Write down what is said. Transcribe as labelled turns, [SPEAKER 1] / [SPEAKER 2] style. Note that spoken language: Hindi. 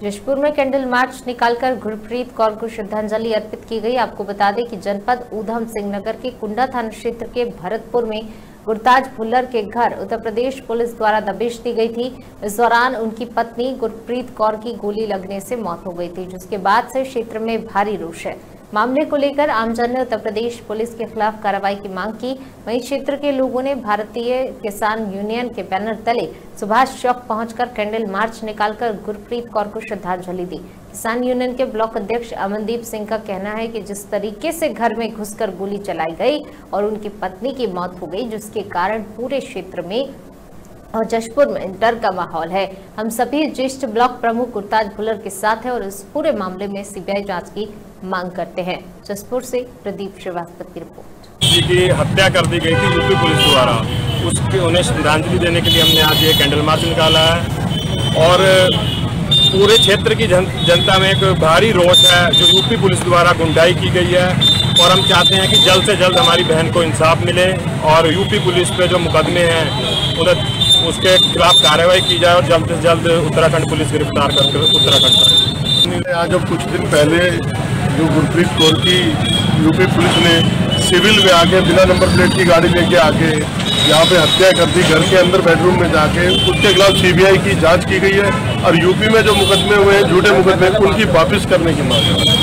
[SPEAKER 1] जशपुर में कैंडल मार्च निकालकर गुरप्रीत कौर को श्रद्धांजलि अर्पित की गई। आपको बता दें कि जनपद ऊधम सिंह नगर के कुंडा थाना क्षेत्र के भरतपुर में गुरताज भुल्लर के घर उत्तर प्रदेश पुलिस द्वारा दबिश दी गई थी। इस दौरान उनकी पत्नी गुरप्रीत कौर की गोली लगने से मौत हो गई थी, जिसके बाद से क्षेत्र में भारी रोष है। मामले को लेकर आमजन ने उत्तर प्रदेश पुलिस के खिलाफ कार्रवाई की मांग की। वहीं क्षेत्र के लोगों ने भारतीय किसान यूनियन के बैनर तले सुभाष चौक पहुंचकर कैंडल मार्च निकालकर गुरप्रीत कौर को श्रद्धांजलि दी। किसान यूनियन के ब्लॉक अध्यक्ष अमनदीप सिंह का कहना है कि जिस तरीके से घर में घुसकर गोली चलाई गई और उनकी पत्नी की मौत हो गई, जिसके कारण पूरे क्षेत्र में और जशपुर में डर का माहौल है। हम सभी ज्येष्ठ ब्लॉक प्रमुख गुरताज भुलर के साथ हैं और इस पूरे मामले में सीबीआई जाँच की मांग करते हैं। जसपुर से प्रदीप श्रीवास्तव की रिपोर्ट।
[SPEAKER 2] जी की हत्या कर दी गई थी यूपी पुलिस द्वारा। उसके उन्हें श्रद्धांजलि देने के लिए हमने आज ये कैंडल मार्च निकाला है। और पूरे क्षेत्र की जन, जनता में एक भारी रोष है जो यूपी पुलिस द्वारा गुंडाई की गई है। और हम चाहते हैं कि जल्द से जल्द हमारी बहन को इंसाफ मिले और यूपी पुलिस पे जो मुकदमे हैं उन्हें उसके खिलाफ कार्रवाई की जाए और जल्द से जल्द उत्तराखंड पुलिस गिरफ़्तार करके उत्तराखंड करे
[SPEAKER 3] आज अब कुछ दिन पहले जो गुरप्रीत कौर की यूपी पुलिस ने सिविल में आके बिना नंबर प्लेट की गाड़ी लेके आके यहाँ पे हत्या कर दी, घर के अंदर बेडरूम में जाके उसके खिलाफ सीबीआई की जाँच की गई है और यूपी में जो मुकदमे हुए हैं, झूठे मुकदमे, उनकी वापिस करने की मांग। है